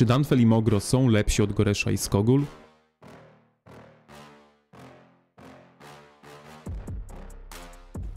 Czy Danfel i Mogro są lepsi od Goresza i Skogul?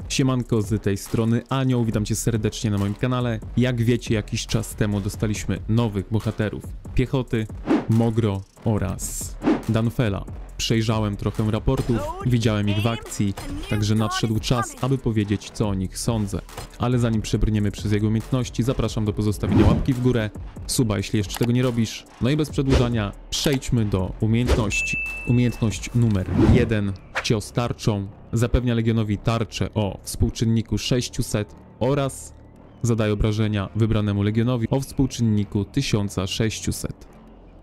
Siemanko z tej strony Anioł, witam cię serdecznie na moim kanale. Jak wiecie, jakiś czas temu dostaliśmy nowych bohaterów piechoty, Mogro oraz Danfela. Przejrzałem trochę raportów, widziałem ich w akcji, także nadszedł czas, aby powiedzieć, co o nich sądzę. Ale zanim przebrniemy przez jego umiejętności, zapraszam do pozostawienia łapki w górę, suba, jeśli jeszcze tego nie robisz. No i bez przedłużania, przejdźmy do umiejętności. Umiejętność numer 1, cios tarczą, zapewnia Legionowi tarczę o współczynniku 600 oraz zadaje obrażenia wybranemu Legionowi o współczynniku 1600.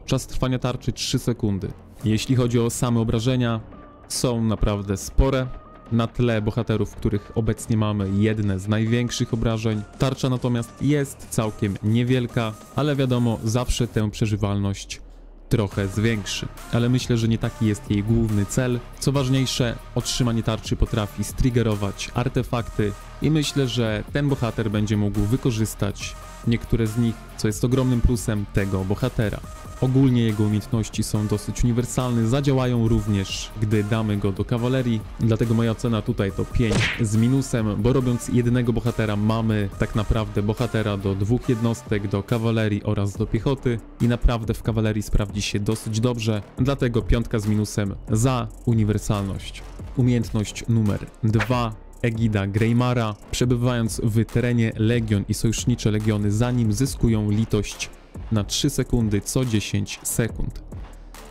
Czas trwania tarczy 3 sekundy. Jeśli chodzi o same obrażenia, są naprawdę spore. Na tle bohaterów, których obecnie mamy jedne z największych obrażeń. Tarcza natomiast jest całkiem niewielka, ale wiadomo, zawsze tę przeżywalność trochę zwiększy. Ale myślę, że nie taki jest jej główny cel. Co ważniejsze, otrzymanie tarczy potrafi striggerować artefakty i myślę, że ten bohater będzie mógł wykorzystać niektóre z nich, co jest ogromnym plusem tego bohatera. Ogólnie jego umiejętności są dosyć uniwersalne, zadziałają również, gdy damy go do kawalerii, dlatego moja ocena tutaj to 5 z minusem, bo robiąc jednego bohatera mamy tak naprawdę bohatera do dwóch jednostek, do kawalerii oraz do piechoty i naprawdę w kawalerii sprawdzi się dosyć dobrze, dlatego piątka z minusem za uniwersalność. Umiejętność numer 2 Egida Greymara, przebywając w terenie Legion i sojusznicze legiony, zanim zyskują litość na 3 sekundy co 10 sekund.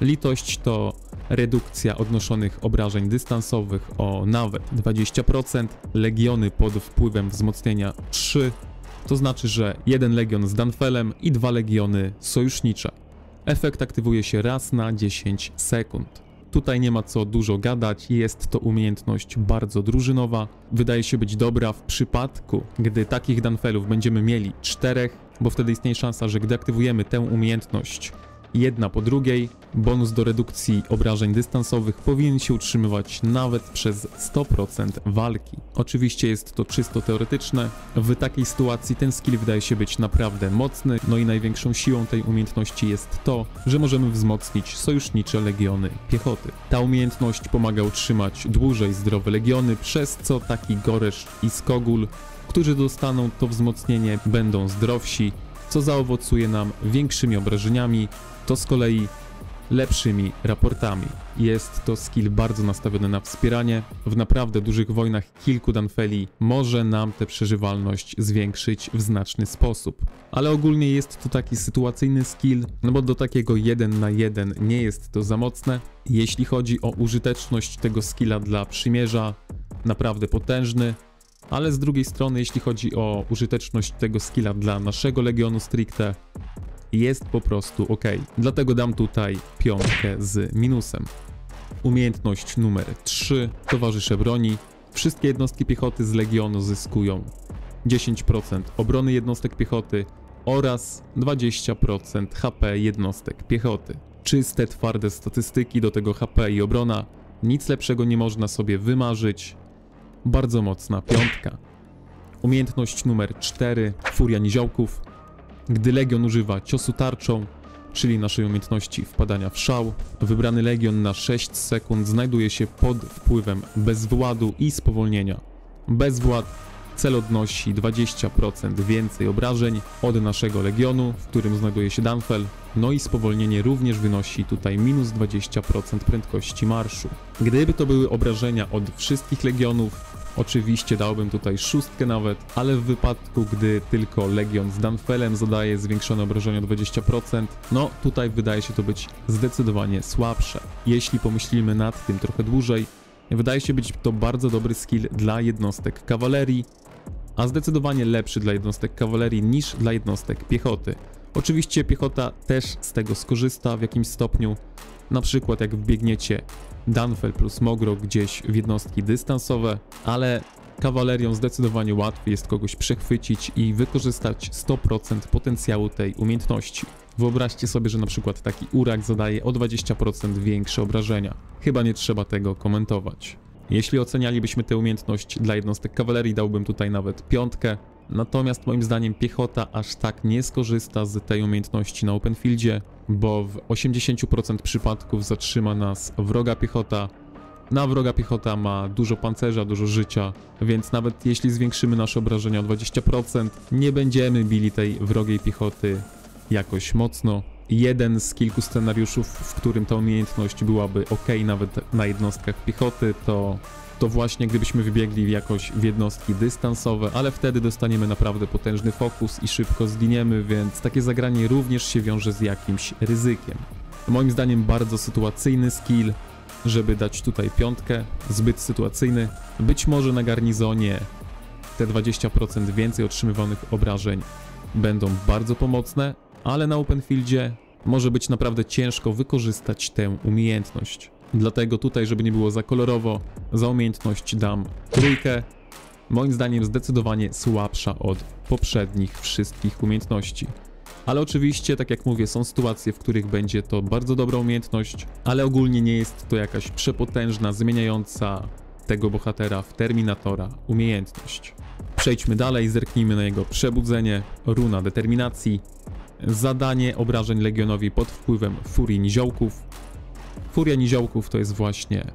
Litość to redukcja odnoszonych obrażeń dystansowych o nawet 20%, legiony pod wpływem wzmocnienia 3, to znaczy, że jeden legion z Danfelem i dwa legiony sojusznicze. Efekt aktywuje się raz na 10 sekund. Tutaj nie ma co dużo gadać, jest to umiejętność bardzo drużynowa. Wydaje się być dobra w przypadku, gdy takich Danfelów będziemy mieli czterech, bo wtedy istnieje szansa, że gdy aktywujemy tę umiejętność jedna po drugiej, bonus do redukcji obrażeń dystansowych powinien się utrzymywać nawet przez 100% walki. Oczywiście jest to czysto teoretyczne, w takiej sytuacji ten skill wydaje się być naprawdę mocny, no i największą siłą tej umiejętności jest to, że możemy wzmocnić sojusznicze legiony piechoty. Ta umiejętność pomaga utrzymać dłużej zdrowe legiony, przez co taki Goresz i Skogul, którzy dostaną to wzmocnienie będą zdrowsi, co zaowocuje nam większymi obrażeniami, to z kolei lepszymi raportami. Jest to skill bardzo nastawiony na wspieranie. W naprawdę dużych wojnach kilku Danfeli może nam tę przeżywalność zwiększyć w znaczny sposób. Ale ogólnie jest to taki sytuacyjny skill, no bo do takiego 1 na 1 nie jest to za mocne. Jeśli chodzi o użyteczność tego skilla dla przymierza, naprawdę potężny. Ale z drugiej strony, jeśli chodzi o użyteczność tego skilla dla naszego Legionu Stricte, jest po prostu ok. Dlatego dam tutaj piątkę z minusem. Umiejętność numer 3. Towarzysze broni. Wszystkie jednostki piechoty z Legionu zyskują 10% obrony jednostek piechoty oraz 20% HP jednostek piechoty. Czyste, twarde statystyki do tego HP i obrona. Nic lepszego nie można sobie wymarzyć. Bardzo mocna piątka. Umiejętność numer 4. Furia Niziołków. Gdy Legion używa ciosu tarczą, czyli naszej umiejętności wpadania w szał, wybrany Legion na 6 sekund znajduje się pod wpływem bezwładu i spowolnienia. Bezwład cel odnosi 20% więcej obrażeń od naszego Legionu, w którym znajduje się Danfel, no i spowolnienie również wynosi tutaj minus 20% prędkości marszu. Gdyby to były obrażenia od wszystkich Legionów, Oczywiście dałbym tutaj szóstkę nawet, ale w wypadku, gdy tylko Legion z Danfelem zadaje zwiększone obrażenia o 20%, no tutaj wydaje się to być zdecydowanie słabsze. Jeśli pomyślimy nad tym trochę dłużej, wydaje się być to bardzo dobry skill dla jednostek kawalerii, a zdecydowanie lepszy dla jednostek kawalerii niż dla jednostek piechoty. Oczywiście piechota też z tego skorzysta w jakimś stopniu, na przykład jak wbiegniecie Danfel plus Mogro gdzieś w jednostki dystansowe, ale kawalerią zdecydowanie łatwiej jest kogoś przechwycić i wykorzystać 100% potencjału tej umiejętności. Wyobraźcie sobie, że na przykład taki urak zadaje o 20% większe obrażenia. Chyba nie trzeba tego komentować. Jeśli ocenialibyśmy tę umiejętność dla jednostek kawalerii, dałbym tutaj nawet piątkę. Natomiast moim zdaniem piechota aż tak nie skorzysta z tej umiejętności na open fieldzie, bo w 80% przypadków zatrzyma nas wroga piechota. Na wroga piechota ma dużo pancerza, dużo życia, więc nawet jeśli zwiększymy nasze obrażenia o 20%, nie będziemy bili tej wrogiej piechoty jakoś mocno. Jeden z kilku scenariuszów, w którym ta umiejętność byłaby ok nawet na jednostkach piechoty, to to właśnie gdybyśmy wybiegli jakoś w jednostki dystansowe, ale wtedy dostaniemy naprawdę potężny fokus i szybko zginiemy, więc takie zagranie również się wiąże z jakimś ryzykiem. Moim zdaniem bardzo sytuacyjny skill, żeby dać tutaj piątkę, zbyt sytuacyjny. Być może na garnizonie te 20% więcej otrzymywanych obrażeń będą bardzo pomocne, ale na open fieldzie może być naprawdę ciężko wykorzystać tę umiejętność. Dlatego tutaj, żeby nie było za kolorowo, za umiejętność dam trójkę. Moim zdaniem zdecydowanie słabsza od poprzednich wszystkich umiejętności. Ale oczywiście, tak jak mówię, są sytuacje, w których będzie to bardzo dobra umiejętność, ale ogólnie nie jest to jakaś przepotężna, zmieniająca tego bohatera w Terminatora umiejętność. Przejdźmy dalej, zerknijmy na jego przebudzenie, runa determinacji, zadanie obrażeń Legionowi pod wpływem furii niziołków, Furia Niziołków to jest właśnie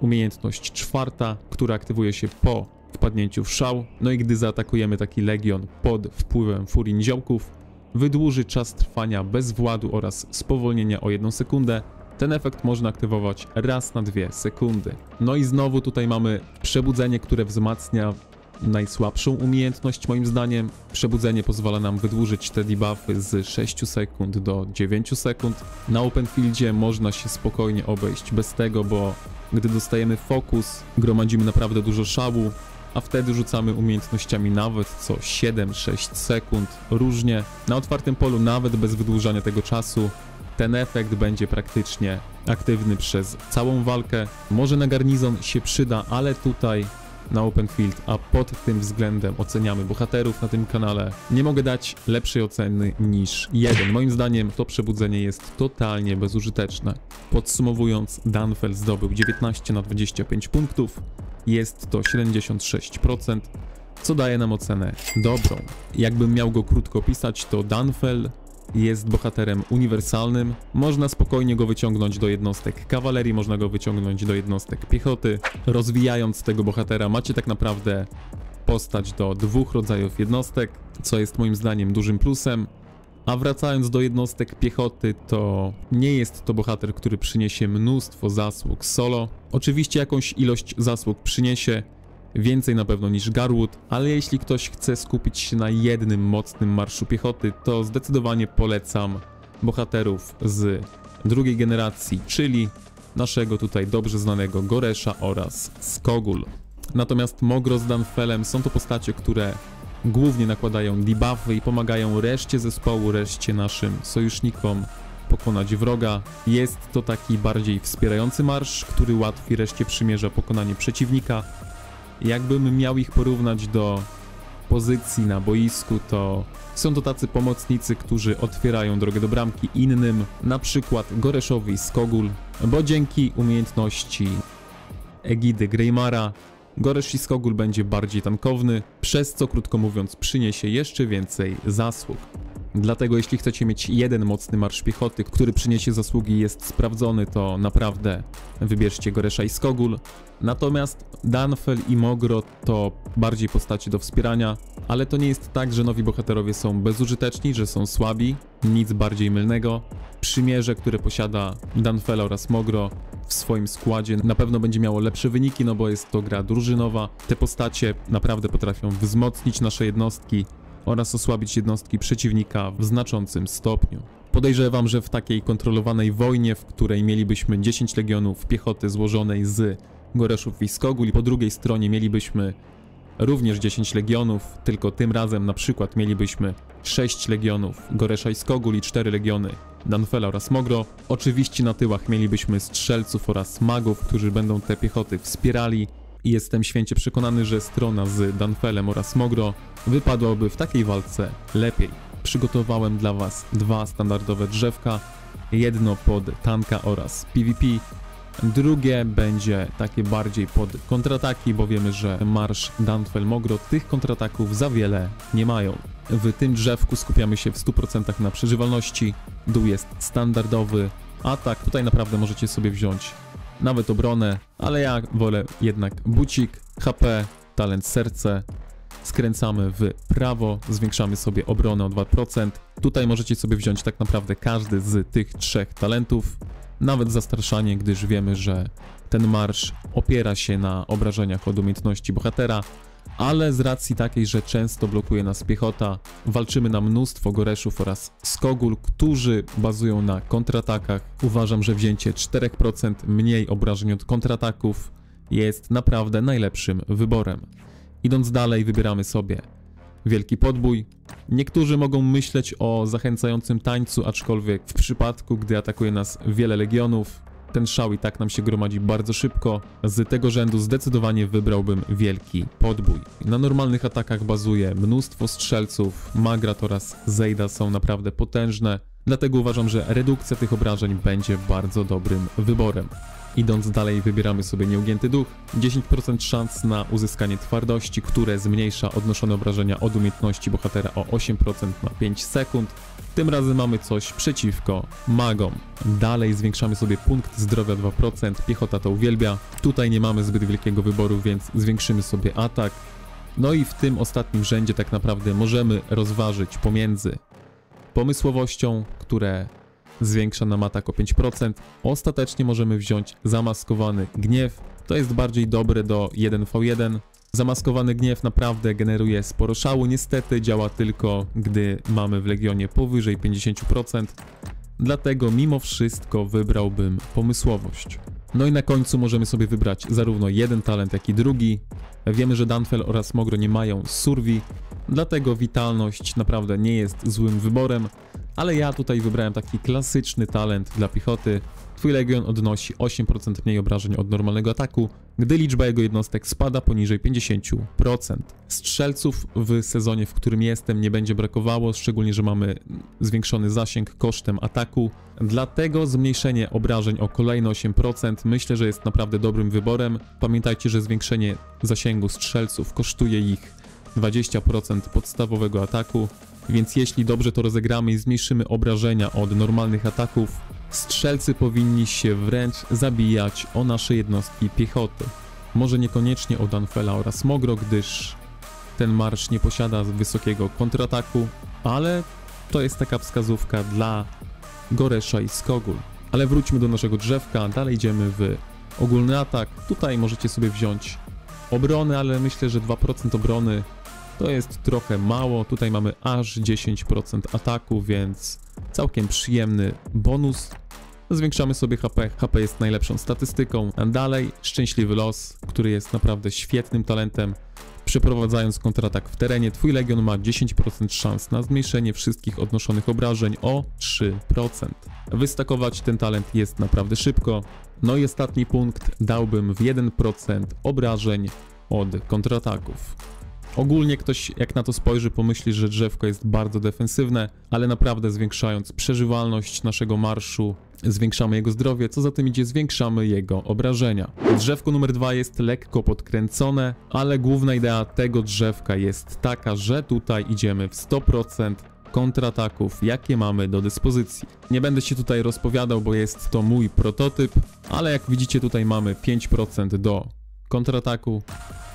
umiejętność czwarta, która aktywuje się po wpadnięciu w szał. No i gdy zaatakujemy taki legion pod wpływem Furii Niziołków, wydłuży czas trwania bezwładu oraz spowolnienia o jedną sekundę. Ten efekt można aktywować raz na dwie sekundy. No i znowu tutaj mamy przebudzenie, które wzmacnia najsłabszą umiejętność moim zdaniem. Przebudzenie pozwala nam wydłużyć te debuffy z 6 sekund do 9 sekund. Na open fieldzie można się spokojnie obejść bez tego, bo gdy dostajemy fokus, gromadzimy naprawdę dużo szału, a wtedy rzucamy umiejętnościami nawet co 7-6 sekund, różnie. Na otwartym polu nawet bez wydłużania tego czasu ten efekt będzie praktycznie aktywny przez całą walkę. Może na garnizon się przyda, ale tutaj na Open Field, a pod tym względem oceniamy bohaterów na tym kanale. Nie mogę dać lepszej oceny niż jeden. Moim zdaniem to przebudzenie jest totalnie bezużyteczne. Podsumowując, Danfel zdobył 19 na 25 punktów, jest to 76%, co daje nam ocenę dobrą. Jakbym miał go krótko opisać, to Danfel jest bohaterem uniwersalnym. Można spokojnie go wyciągnąć do jednostek kawalerii, można go wyciągnąć do jednostek piechoty. Rozwijając tego bohatera macie tak naprawdę postać do dwóch rodzajów jednostek, co jest moim zdaniem dużym plusem. A wracając do jednostek piechoty, to nie jest to bohater, który przyniesie mnóstwo zasług solo. Oczywiście jakąś ilość zasług przyniesie, Więcej na pewno niż Garwood, ale jeśli ktoś chce skupić się na jednym mocnym marszu piechoty, to zdecydowanie polecam bohaterów z drugiej generacji, czyli naszego tutaj dobrze znanego Goresza oraz Skogul. Natomiast Mogro z Danfelem są to postacie, które głównie nakładają debuffy i pomagają reszcie zespołu, reszcie naszym sojusznikom pokonać wroga. Jest to taki bardziej wspierający marsz, który łatwi reszcie przymierza pokonanie przeciwnika, Jakbym miał ich porównać do pozycji na boisku, to są to tacy pomocnicy, którzy otwierają drogę do bramki innym, na przykład Goreszowi z Kogul, bo dzięki umiejętności Egidy Greymara Goresz i Skogul będzie bardziej tankowny, przez co krótko mówiąc przyniesie jeszcze więcej zasług. Dlatego jeśli chcecie mieć jeden mocny marsz piechoty, który przyniesie zasługi i jest sprawdzony, to naprawdę wybierzcie Goresza i Skogul. Natomiast Danfel i Mogro to bardziej postaci do wspierania, ale to nie jest tak, że nowi bohaterowie są bezużyteczni, że są słabi, nic bardziej mylnego. Przymierze, które posiada Danfel oraz Mogro w swoim składzie na pewno będzie miało lepsze wyniki, no bo jest to gra drużynowa. Te postacie naprawdę potrafią wzmocnić nasze jednostki, oraz osłabić jednostki przeciwnika w znaczącym stopniu. Podejrzewam, że w takiej kontrolowanej wojnie, w której mielibyśmy 10 legionów piechoty złożonej z Goreszów i Skogul i po drugiej stronie mielibyśmy również 10 legionów, tylko tym razem na przykład mielibyśmy 6 legionów Goresza i Skogul i 4 legiony Danfela oraz Mogro. Oczywiście na tyłach mielibyśmy strzelców oraz magów, którzy będą te piechoty wspierali i jestem święcie przekonany, że strona z Danfelem oraz Mogro wypadłaby w takiej walce lepiej. Przygotowałem dla Was dwa standardowe drzewka, jedno pod tanka oraz PvP, Drugie będzie takie bardziej pod kontrataki, bo wiemy, że Marsz, Danfel, Mogro tych kontrataków za wiele nie mają. W tym drzewku skupiamy się w 100% na przeżywalności, dół jest standardowy, atak tutaj naprawdę możecie sobie wziąć nawet obronę, ale ja wolę jednak bucik, HP, talent serce, skręcamy w prawo, zwiększamy sobie obronę o 2%. Tutaj możecie sobie wziąć tak naprawdę każdy z tych trzech talentów, nawet zastraszanie, gdyż wiemy, że ten marsz opiera się na obrażeniach od umiejętności bohatera, ale z racji takiej, że często blokuje nas piechota, walczymy na mnóstwo goreszów oraz skogul, którzy bazują na kontratakach. Uważam, że wzięcie 4% mniej obrażeń od kontrataków jest naprawdę najlepszym wyborem. Idąc dalej, wybieramy sobie wielki podbój. Niektórzy mogą myśleć o zachęcającym tańcu, aczkolwiek w przypadku, gdy atakuje nas wiele legionów, ten szał i tak nam się gromadzi bardzo szybko. Z tego rzędu zdecydowanie wybrałbym wielki podbój. Na normalnych atakach bazuje mnóstwo strzelców, Magrat oraz Zejda są naprawdę potężne, dlatego uważam, że redukcja tych obrażeń będzie bardzo dobrym wyborem. Idąc dalej wybieramy sobie nieugięty duch, 10% szans na uzyskanie twardości, które zmniejsza odnoszone obrażenia od umiejętności bohatera o 8% na 5 sekund. Tym razem mamy coś przeciwko magom. Dalej zwiększamy sobie punkt zdrowia 2%, piechota to uwielbia. Tutaj nie mamy zbyt wielkiego wyboru, więc zwiększymy sobie atak. No i w tym ostatnim rzędzie tak naprawdę możemy rozważyć pomiędzy pomysłowością, które zwiększa nam atak o 5%. Ostatecznie możemy wziąć zamaskowany gniew. To jest bardziej dobre do 1v1. Zamaskowany gniew naprawdę generuje sporo szału, niestety działa tylko gdy mamy w Legionie powyżej 50%. Dlatego mimo wszystko wybrałbym pomysłowość. No i na końcu możemy sobie wybrać zarówno jeden talent, jak i drugi. Wiemy, że Danfel oraz Mogro nie mają survi, dlatego witalność naprawdę nie jest złym wyborem ale ja tutaj wybrałem taki klasyczny talent dla piechoty. Twój legion odnosi 8% mniej obrażeń od normalnego ataku, gdy liczba jego jednostek spada poniżej 50%. Strzelców w sezonie, w którym jestem, nie będzie brakowało, szczególnie, że mamy zwiększony zasięg kosztem ataku. Dlatego zmniejszenie obrażeń o kolejne 8% myślę, że jest naprawdę dobrym wyborem. Pamiętajcie, że zwiększenie zasięgu strzelców kosztuje ich 20% podstawowego ataku, więc jeśli dobrze to rozegramy i zmniejszymy obrażenia od normalnych ataków, strzelcy powinni się wręcz zabijać o nasze jednostki piechoty. Może niekoniecznie o Danfela oraz Mogro, gdyż ten marsz nie posiada wysokiego kontrataku, ale to jest taka wskazówka dla Goresza i Skogul. Ale wróćmy do naszego drzewka, dalej idziemy w ogólny atak. Tutaj możecie sobie wziąć obrony, ale myślę, że 2% obrony to jest trochę mało, tutaj mamy aż 10% ataku, więc całkiem przyjemny bonus. Zwiększamy sobie HP, HP jest najlepszą statystyką. A dalej szczęśliwy los, który jest naprawdę świetnym talentem. Przeprowadzając kontratak w terenie, twój legion ma 10% szans na zmniejszenie wszystkich odnoszonych obrażeń o 3%. Wystakować ten talent jest naprawdę szybko. No i ostatni punkt dałbym w 1% obrażeń od kontrataków. Ogólnie ktoś jak na to spojrzy pomyśli, że drzewko jest bardzo defensywne, ale naprawdę zwiększając przeżywalność naszego marszu, zwiększamy jego zdrowie, co za tym idzie zwiększamy jego obrażenia. Drzewko numer dwa jest lekko podkręcone, ale główna idea tego drzewka jest taka, że tutaj idziemy w 100% kontrataków, jakie mamy do dyspozycji. Nie będę się tutaj rozpowiadał, bo jest to mój prototyp, ale jak widzicie tutaj mamy 5% do kontrataku,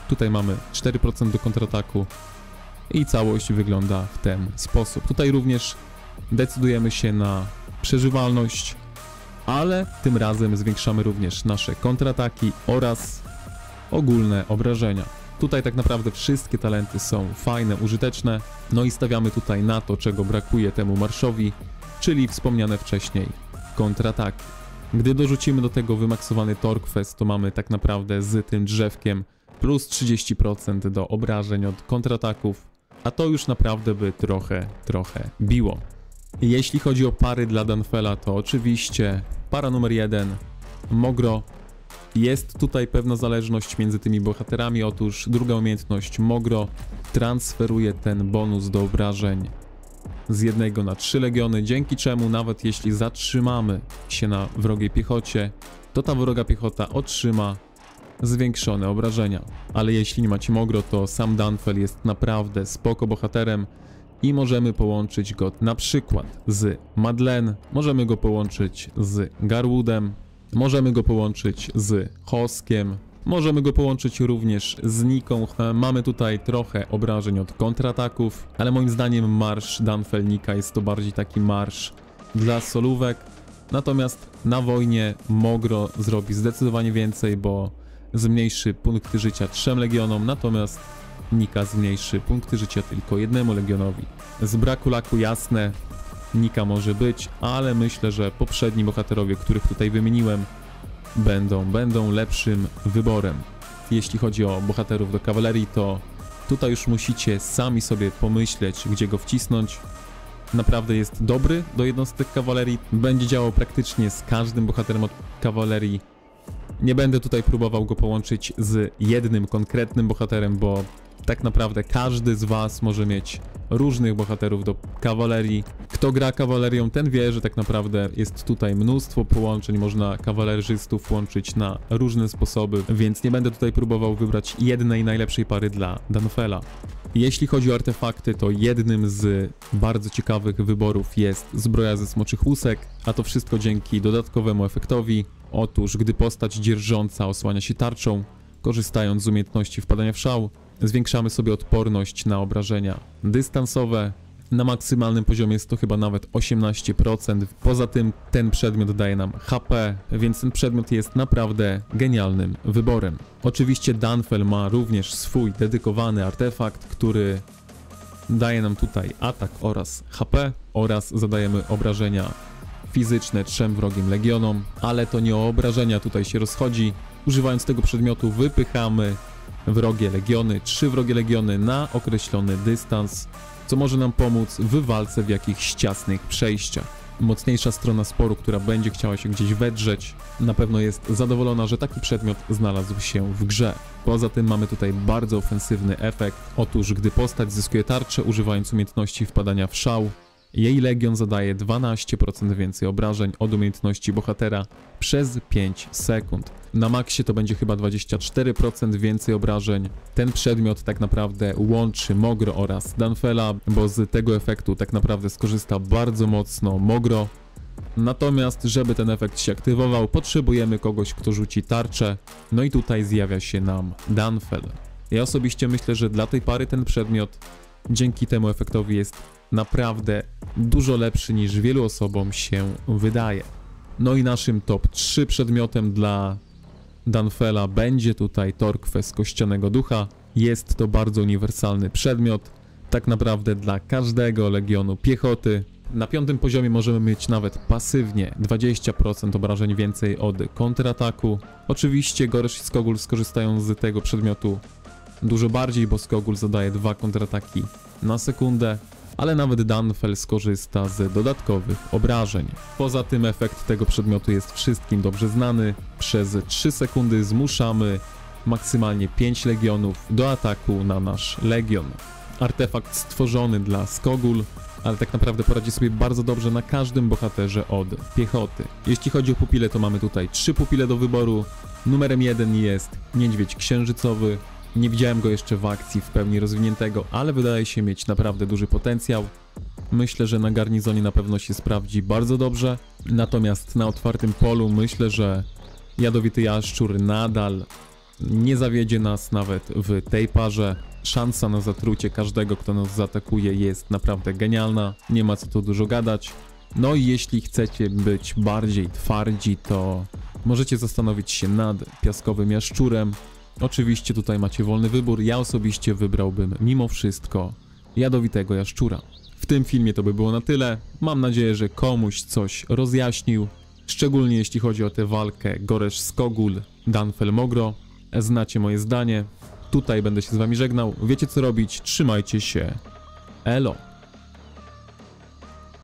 Tutaj mamy 4% do kontrataku i całość wygląda w ten sposób. Tutaj również decydujemy się na przeżywalność, ale tym razem zwiększamy również nasze kontrataki oraz ogólne obrażenia. Tutaj tak naprawdę wszystkie talenty są fajne, użyteczne, no i stawiamy tutaj na to, czego brakuje temu marszowi, czyli wspomniane wcześniej kontrataki. Gdy dorzucimy do tego wymaksowany Torquest, to mamy tak naprawdę z tym drzewkiem plus 30% do obrażeń od kontrataków, a to już naprawdę by trochę, trochę biło. Jeśli chodzi o pary dla Danfela, to oczywiście para numer jeden Mogro. Jest tutaj pewna zależność między tymi bohaterami, otóż druga umiejętność Mogro transferuje ten bonus do obrażeń z jednego na trzy legiony, dzięki czemu nawet jeśli zatrzymamy się na wrogiej piechocie, to ta wroga piechota otrzyma zwiększone obrażenia. Ale jeśli macie Mogro, to sam Danfel jest naprawdę spoko bohaterem i możemy połączyć go na przykład z Madeleine, możemy go połączyć z Garwoodem, możemy go połączyć z Hoskiem, możemy go połączyć również z Niką. E, Mamy tutaj trochę obrażeń od kontrataków, ale moim zdaniem marsz Danfelnika jest to bardziej taki marsz dla solówek. Natomiast na wojnie Mogro zrobi zdecydowanie więcej, bo zmniejszy punkty życia trzem legionom, natomiast Nika zmniejszy punkty życia tylko jednemu legionowi. Z braku laku jasne, Nika może być, ale myślę, że poprzedni bohaterowie, których tutaj wymieniłem, będą, będą lepszym wyborem. Jeśli chodzi o bohaterów do kawalerii, to tutaj już musicie sami sobie pomyśleć, gdzie go wcisnąć. Naprawdę jest dobry do jednostek kawalerii, będzie działał praktycznie z każdym bohaterem od kawalerii. Nie będę tutaj próbował go połączyć z jednym konkretnym bohaterem, bo tak naprawdę każdy z Was może mieć różnych bohaterów do kawalerii. Kto gra kawalerią, ten wie, że tak naprawdę jest tutaj mnóstwo połączeń, można kawalerzystów łączyć na różne sposoby, więc nie będę tutaj próbował wybrać jednej najlepszej pary dla Danfela. Jeśli chodzi o artefakty, to jednym z bardzo ciekawych wyborów jest zbroja ze smoczych łusek, a to wszystko dzięki dodatkowemu efektowi. Otóż, gdy postać dzierżąca osłania się tarczą, korzystając z umiejętności wpadania w szał, zwiększamy sobie odporność na obrażenia dystansowe. Na maksymalnym poziomie jest to chyba nawet 18%. Poza tym ten przedmiot daje nam HP, więc ten przedmiot jest naprawdę genialnym wyborem. Oczywiście Danfel ma również swój dedykowany artefakt, który daje nam tutaj atak oraz HP oraz zadajemy obrażenia fizyczne trzem wrogim legionom, ale to nie o obrażenia tutaj się rozchodzi. Używając tego przedmiotu wypychamy wrogie legiony, trzy wrogie legiony na określony dystans, co może nam pomóc w walce w jakichś ciasnych przejściach. Mocniejsza strona sporu, która będzie chciała się gdzieś wedrzeć, na pewno jest zadowolona, że taki przedmiot znalazł się w grze. Poza tym mamy tutaj bardzo ofensywny efekt. Otóż, gdy postać zyskuje tarczę używając umiejętności wpadania w szał, jej legion zadaje 12% więcej obrażeń od umiejętności bohatera przez 5 sekund. Na maksie to będzie chyba 24% więcej obrażeń. Ten przedmiot tak naprawdę łączy Mogro oraz Danfela, bo z tego efektu tak naprawdę skorzysta bardzo mocno Mogro. Natomiast, żeby ten efekt się aktywował, potrzebujemy kogoś, kto rzuci tarczę. No i tutaj zjawia się nam Danfel. Ja osobiście myślę, że dla tej pary ten przedmiot dzięki temu efektowi jest naprawdę dużo lepszy niż wielu osobom się wydaje. No i naszym top 3 przedmiotem dla Danfela będzie tutaj Torquest Kościanego Ducha. Jest to bardzo uniwersalny przedmiot, tak naprawdę dla każdego legionu piechoty. Na piątym poziomie możemy mieć nawet pasywnie 20% obrażeń więcej od kontrataku. Oczywiście Goresz i Skogul skorzystają z tego przedmiotu dużo bardziej, bo Skogul zadaje dwa kontrataki na sekundę, ale nawet Danfel skorzysta z dodatkowych obrażeń. Poza tym efekt tego przedmiotu jest wszystkim dobrze znany. Przez 3 sekundy zmuszamy maksymalnie 5 legionów do ataku na nasz legion. Artefakt stworzony dla Skogul, ale tak naprawdę poradzi sobie bardzo dobrze na każdym bohaterze od piechoty. Jeśli chodzi o pupile, to mamy tutaj trzy pupile do wyboru. Numerem jeden jest niedźwiedź księżycowy, nie widziałem go jeszcze w akcji w pełni rozwiniętego, ale wydaje się mieć naprawdę duży potencjał. Myślę, że na garnizonie na pewno się sprawdzi bardzo dobrze. Natomiast na otwartym polu myślę, że jadowity jaszczur nadal nie zawiedzie nas nawet w tej parze. Szansa na zatrucie każdego, kto nas zaatakuje jest naprawdę genialna. Nie ma co tu dużo gadać. No i jeśli chcecie być bardziej twardzi, to możecie zastanowić się nad piaskowym jaszczurem. Oczywiście tutaj macie wolny wybór, ja osobiście wybrałbym mimo wszystko jadowitego jaszczura. W tym filmie to by było na tyle. Mam nadzieję, że komuś coś rozjaśnił. Szczególnie jeśli chodzi o tę walkę Goresz Skogul, Danfel Mogro. Znacie moje zdanie. Tutaj będę się z wami żegnał. Wiecie co robić. Trzymajcie się. Elo.